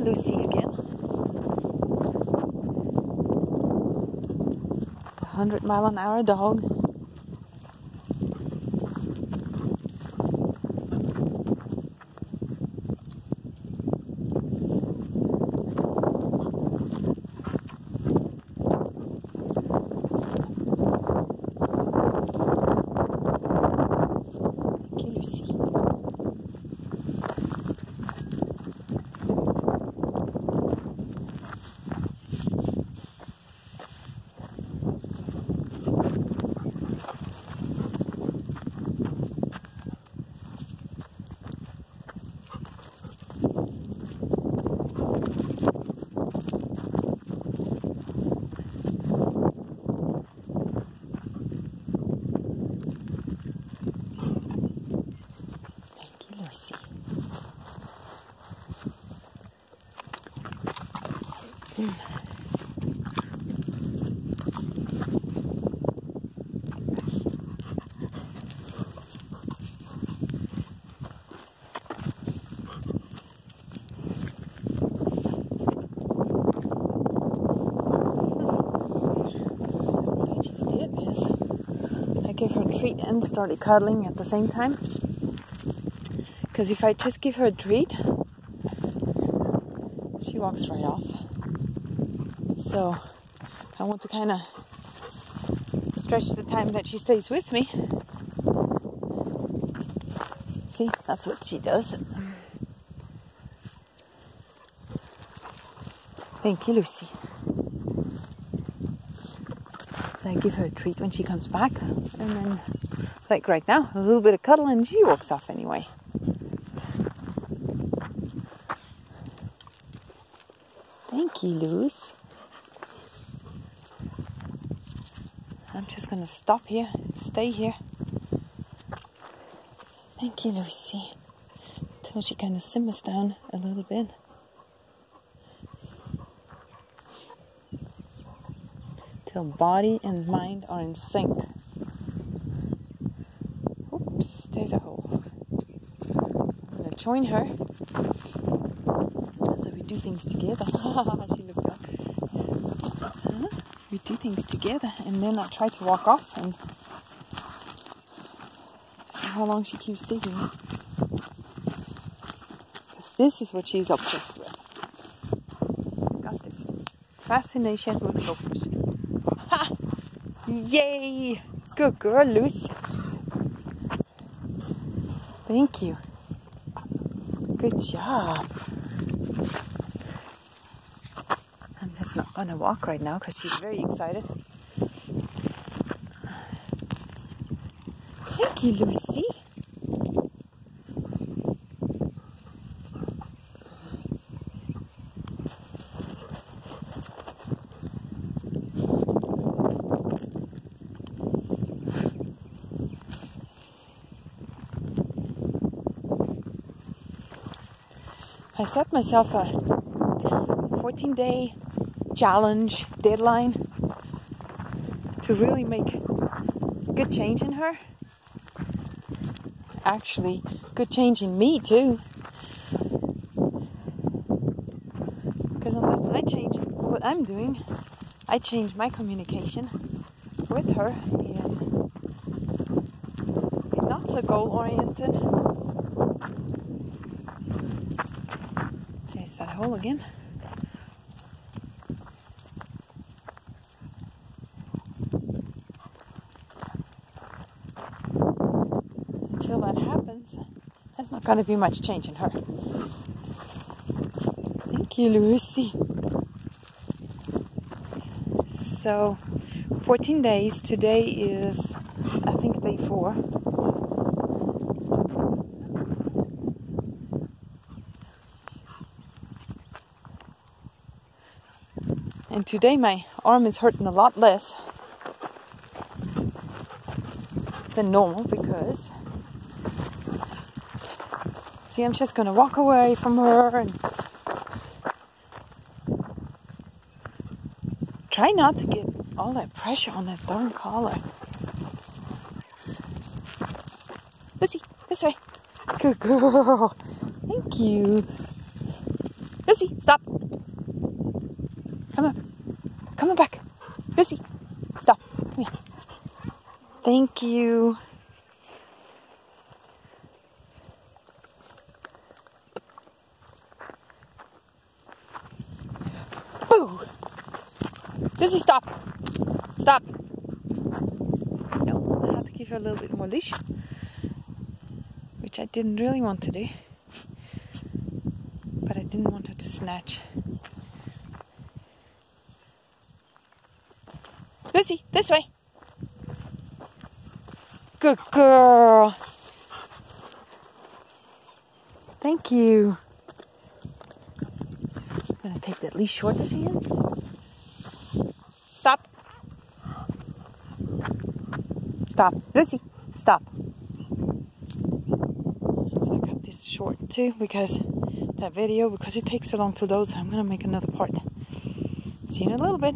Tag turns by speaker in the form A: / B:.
A: Lucy again. The 100 mile an hour dog. Thank you, Lucy. Thank you, Lucy. Gave her a treat and started cuddling at the same time. Because if I just give her a treat, she walks right off. So I want to kind of stretch the time that she stays with me. See, that's what she does. Thank you, Lucy. I give her a treat when she comes back, and then, like right now, a little bit of cuddle, and she walks off anyway. Thank you, Luce. I'm just gonna stop here, stay here. Thank you, Lucy. Till she kind of simmers down a little bit. Till body and mind are in sync. Oops, there's a hole. I'm gonna join her so we do things together. she looked up. We do things together, and then I try to walk off and see how long she keeps digging. Because this is what she's obsessed with. She's got this fascination with gophers. Ha! Yay! Good girl, Luce. Thank you. Good job. Not gonna walk right now because she's very excited. Thank you, Lucy. I set myself a 14 day challenge deadline to really make good change in her. Actually, good change in me too. Because unless I change what I'm doing, I change my communication with her and be not so goal oriented. Is that hole again? Until that happens, there's not going to be much change in her. Thank you, Lucy. So, 14 days. Today is, I think, day four. And today my arm is hurting a lot less than normal because see I'm just gonna walk away from her and try not to get all that pressure on that darn collar. Lucy, this way. Good girl. Thank you. Lucy. Stop. Come on. Come on back. Lucy, stop. Thank you. Lucy, stop. Stop. No, I had to give her a little bit more leash, which I didn't really want to do, but I didn't want her to snatch. Lucy, this way. Good girl. Thank you. I'm gonna take that leash shorter again. Stop. Stop. Lucy, stop. I cut this short too because that video, because it takes so long to load, so I'm gonna make another part. See you in a little bit.